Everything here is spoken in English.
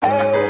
Bye.